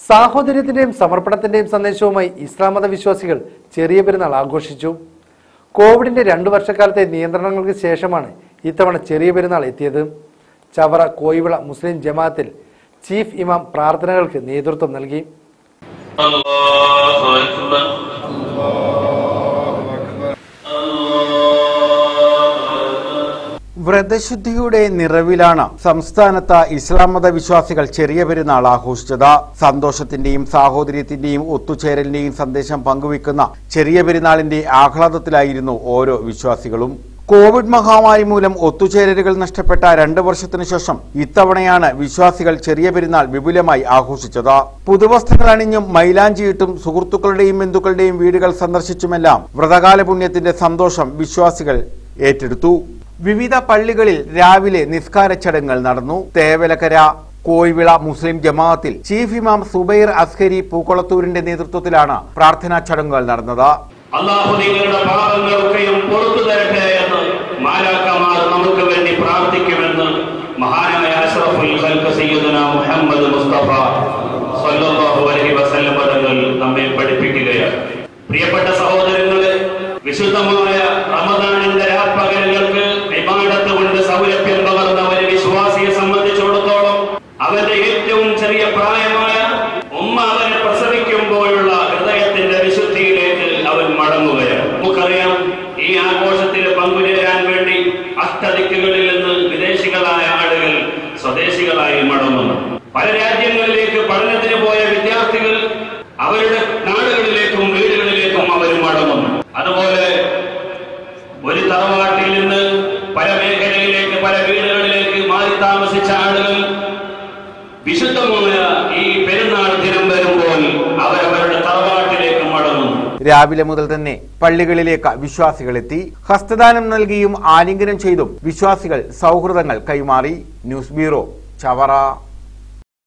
സാഹോദര്യത്തിന്റെയും സമർപ്പണത്തിന്റെയും സന്ദേശവുമായി ഇസ്ലാം മത വിശ്വാസികൾ ചെറിയ പെരുന്നാൾ ആഘോഷിച്ചു. കോവിഡിന്റെ രണ്ടു വർഷക്കാലത്തെ നിയന്ത്രണങ്ങൾക്ക് ശേഷമാണ് ഇത്തവണ ചെറിയ പെരുന്നാൾ എത്തിയത്. ചവറ കോയിവിള മുസ്ലിം ജമാഅത്തിൽ ചീഫ് ഇമാം പ്രാർത്ഥനകൾക്ക് നേതൃത്വം നൽകി. അല്ലാഹു അക്ബർ. വ്രതശുദ്ധിയുടെ നിറവിലാണ് സംസ്ഥാനത്ത് ഇസ്ലാം മത വിശ്വാസികൾ ചെറിയ പെരുന്നാൾ ആഘോഷിച്ചത്. സന്തോഷത്തിന്റെയും സാഹോദര്യത്തിന്റെയും ഒത്തുചേരലിന്റെയും സന്ദേശം പങ്കുവെക്കുന്ന ചെറിയ പെരുന്നാളിന്റെ ആഹ്ലാദത്തിലായിരുന്നു ഓരോ വിശ്വാസികളും. കോവിഡ് മഹാമാരി മൂലം ഒത്തുചേരലുകൾ നഷ്ടപ്പെട്ട രണ്ട് വർഷത്തിനു ശേഷം ഇത്തവണയാണ് വിശ്വാസികൾ ചെറിയ പെരുന്നാൾ വിപുലമായി ആഘോഷിച്ചത്. പുതുവസ്ത്രങ്ങൾ അണിഞ്ഞും മൈലാഞ്ചിയിട്ടും സുഹൃത്തുക്കളുടെയും ബന്ധുക്കളുടെയും വീടുകൾ സന്ദർശിച്ചുമെല്ലാം വ്രതകാല പുണ്യത്തിന്റെ സന്തോഷം വിശ്വാസികൾ ഏറ്റെടുത്തു. വിവിധ പള്ളികളിൽ രാവിലെ നിസ്കാര ചടങ്ങുകൾ നടന്നു. തേവലക്കര കോയിവിള മുസ്ലിം ജമാഅത്തിൽ ചീഫ് ഇമാം സുബൈർ അസ്കരി പൂക്കുളത്തൂരിന്റെ നേതൃത്വത്തിലാണ് പ്രാർത്ഥനാ ചടങ്ങുകൾ നടന്നത്. നിങ്ങളുടെ എന്ന് മഹാനായ മുഹമ്മദ് മുസ്തഫ പ്രിയപ്പെട്ട സഹോദരങ്ങളെ വിശുദ്ധമായ റമദാനിന്റെ അവന്റെ ഏറ്റവും ചെറിയ പ്രായമായ ഉമ്മ അവനെ പ്രസവിക്കുമ്പോഴുള്ള ഹൃദയത്തിന്റെ വിശുദ്ധിയിലേക്ക് അവൻ മടങ്ങുകയാണ്. നമുക്കറിയാം ഈ ആഘോഷത്തിൽ പങ്കുചേരാൻ വേണ്ടി അഷ്ടദിക്കുകളിൽ നിന്ന് വിദേശികളായ ആളുകൾ സ്വദേശികളായി മടങ്ങുന്നു. പല രാജ്യങ്ങളിലേക്ക് പഠനത്തിന് പോയ വിദ്യാർത്ഥികൾ അവരുടെ നാടുകളിലേക്കും വീടുകളിലേക്കും അവർ മടങ്ങുന്നു. അതുപോലെ ഒരു തറവാട്ടിൽ നിന്ന് പല മേഖലയിലേക്ക് പല വീടുകളിലേക്ക് മാറി താമസിച്ച ആളുകൾ വിശുദ്ധമായ ഈ പെരുന്നാൾ ദിനം വരുമ്പോൾ അവരവരുടെ തറവാട്ടിലേക്ക് മടങ്ങുന്നു. രാവിലെ മുതൽ തന്നെ പള്ളികളിലേക്ക് വിശ്വാസികൾ എത്തി ഹസ്തദാനം നൽകിയും ആലിംഗനം ചെയ്തും വിശ്വാസികൾ സൗഹൃദങ്ങൾ കൈമാറി. News bureau Chavara.